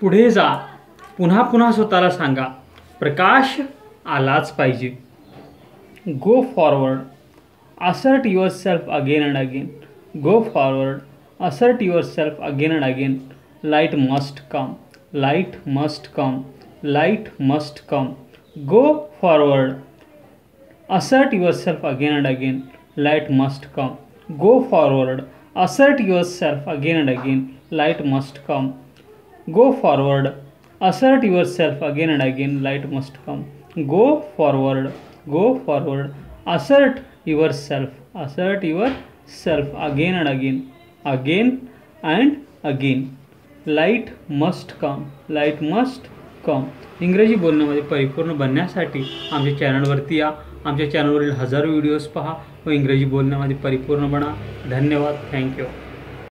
पुढे जा. पुन्हा पुन्हा स्वतःला सांगा, प्रकाश आलाच पाहिजे. Go forward assert yourself again and again go forward assert yourself again and again light must come light must come light must come go forward assert yourself again and again yourself must come go forward must yourself again assert again again must again. Go forward assert yourself again and again light must come go forward go forward assert yourself assert yourself again and again again and again light must come light must come इंग्रजी बोलण्यामध्ये परिपूर्ण बनण्यासाठी आमच्या चॅनलवरती या. आमच्या चॅनलवरील हजारो videos पहा. व इंग्रजी बोलण्यामध्ये परिपूर्ण बना. धन्यवाद. थँक्यू